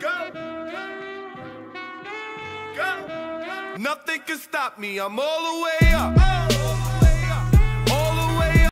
Go. Go. Nothing can stop me. I'm all the way up.